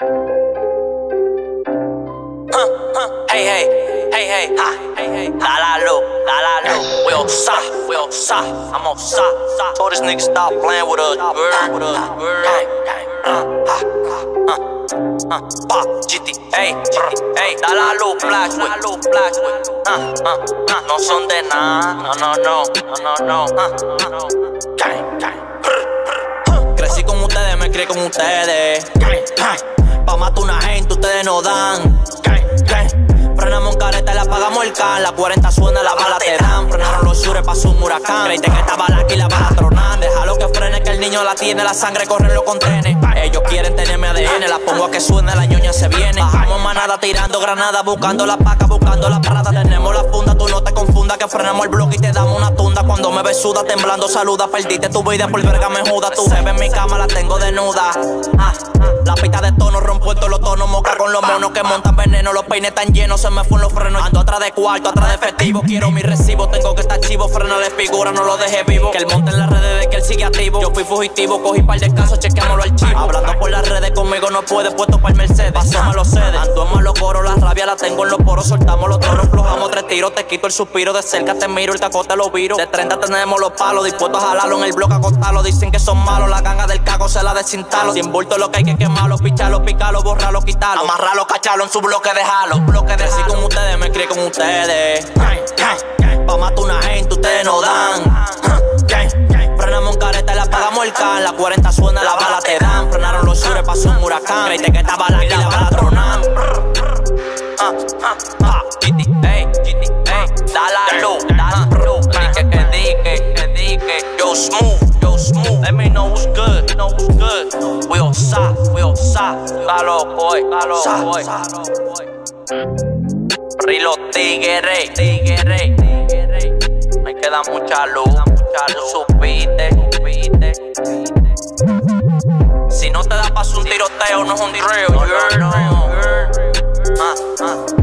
Hey, hey, hey, hey, ha, hey, hey, la la la la loo. We outside, we outside, I'm outside. Told this nigga stop playing with us, girl, with us, girl. Uh, uh, uh, pop, hey, hey, la flash. Uh, uh, uh, no son de nada, no, no, no, no, no, no. Uh, uh, gang, gang. Crecí con ustedes, me crié con ustedes. Pa' matar una gente, ustedes no dan. Frenamos un careta y la apagamos el can. La 40 suena, la bala te dan. Frenaron los shures, pasó un huracán. Creíste que estaba y la bala tronan. Déjalo que frene, que el niño la tiene. La sangre corre lo contene. Ellos quieren tenerme ADN. La pongo a que suene, la ñoña se viene. Bajamos manada tirando granada. Buscando la paca, buscando la parada. Tenemos la funda, tú no te confundas. Que frenamos el bloque y te damos una tunda. Cuando me ves suda, temblando, saluda. Perdiste tu vida por verga, me juda. Tu bebé en mi cama, la tengo desnuda. Ah, la pista de los monos que montan veneno. Los peines están llenos, se me fueron los frenos. Ando atrás de cuarto, atrás de efectivo. Quiero mi recibo, tengo que estar chivo. Freno de figura, no lo deje vivo. Que él monte en las redes de que él sigue activo. Yo fui fugitivo, cogí par de casos, chequeamos los archivos. Hablando por las redes conmigo no puede, puesto para el Mercedes. Pasó los sedes. Ando en malos coros, la rabia la tengo en los poros. Soltamos los toros, flojamos tres tiros. Te quito el suspiro, de cerca te miro, el tacote lo viro. De 30 tenemos los palos, dispuestos a jalarlo en el bloque, acostarlo. Dicen que son malos, la ganga del cago se la desintalo. Sin bulto lo que hay que quemarlo, picharlo, picarlo, borrarlo, quitarlo. Amarrarlo, cacharlo en su bloque, dejarlo. Bloque de así con ustedes, me crié con ustedes. Pa' matar una gente, ustedes no dan. Frenamos un careta y la apagamos el can. La 40 suena, la bala te dan. Frenaron los shures, pasó un huracán. Creíste que estaba la y la bala tronando. Sa, salo boy, salo sa, boy. Salo boy. Rilo tigre, tigre, tigre. Me queda mucha luz, mucha luz. Supiste, supiste. Si no te da paso un tiroteo, no es un tireo. No, no, no. Ah, ah.